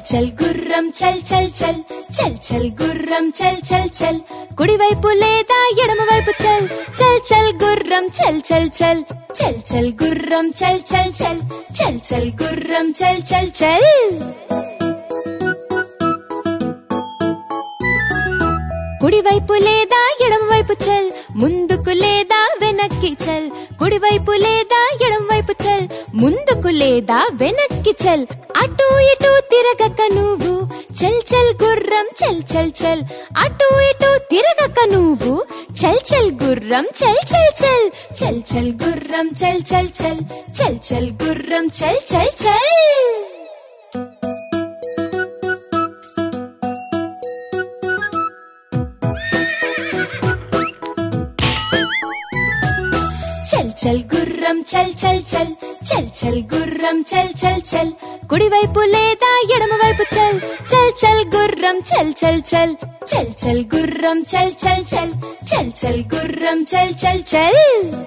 చల్ చల్ గుర్రం చల్ చల్ చల్ చల్ చల్ గుర్రం చల్ చల్ చల్ కుడివైపు లేదా ఎడమవైపు చల్ చల్ చల్ గుర్రం చల్ చల్ చల్ చల్ చల్ గుర్రం చల్ చల్ చల్ చల్ చల్ గుర్రం చల్ చల్ చల్ కుడివైపు లేదా ఎడమవైపు చల్ ముందుకు లేదా వెనక్కి చల్ కుడివైపు లేదా ఎడమవైపు చల్ ముందుకు లేదా వెనక్కి చల్ అటు ఇటు తిరగక నువ్వు చల్ చల్ గుర్రం చల్ చల్ చల్ అటు ఇటు తిరగక నువ్వు చల్ చల్ గుర్రం చల్ చల్ చల్ చల్ చల్ గుర్రం చల్ చల్ చల్ చల్ చల్ గుర్రం చల్ చల్ చల్ చల్ చల్ గుర్రం చల్ చల్ చల్ చల్ చల్ గుర్రం చల్ చల్ చల్. కుడివైపు లేదా ఎడమవైపు చల్. చల్ చల్ గుర్రం చల్ చల్ చల్. చల్ చల్ గుర్రం చల్ చల్ చల్. చల్ చల్ గుర్రం చల్ చల్ చల్.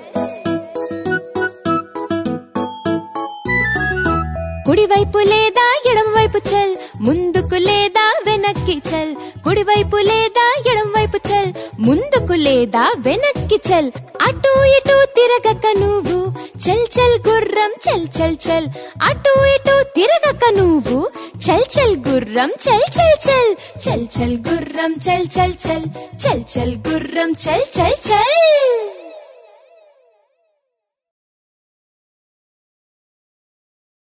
కుడివైపు లేదా ఎడమవైపు చల్. ముందుకు లేదా వెనక్కి చల్. కుడివైపు లేదా ఎడమవైపు చల్. ముందుకు లేదా వెనక్కి చల్. అటు ఇటు తిరగక నువ్వు. చల్ చల్ గుర్రం చల్ చల్ చల్. అటు ఇటు తిరగక నువ్వు. చల్ చల్ గుర్రం చల్ చల్ చల్. చల్ చల్ గుర్రం చల్ చల్ చల్. చల్ చల్ గుర్రం చల్ చల్ చల్.